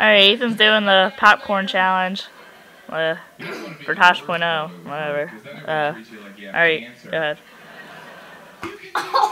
Alright, Ethan's doing the popcorn challenge. Uh, for Tosh.0, whatever. Uh, alright, go ahead. Oh.